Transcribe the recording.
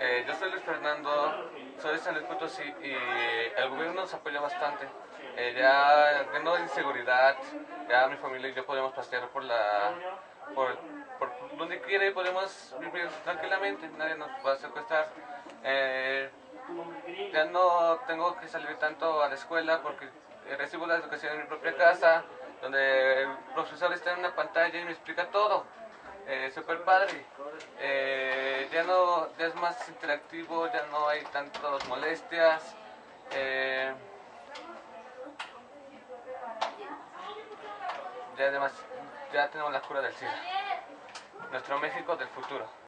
Eh, yo soy Luis Fernando, soy de San Luis Potosí y el gobierno nos apoya bastante. Eh, ya, no hay inseguridad, ya mi familia y yo podemos pasear por la por, por donde quiera y podemos vivir tranquilamente, nadie nos va a secuestrar. Eh, ya no tengo que salir tanto a la escuela porque recibo la educación en mi propia casa, donde el profesor está en una pantalla y me explica todo. Eh, super padre. Ya no ya es más interactivo, ya no hay tantas molestias. Eh, ya además ya tenemos la cura del SIDA. Nuestro México del futuro.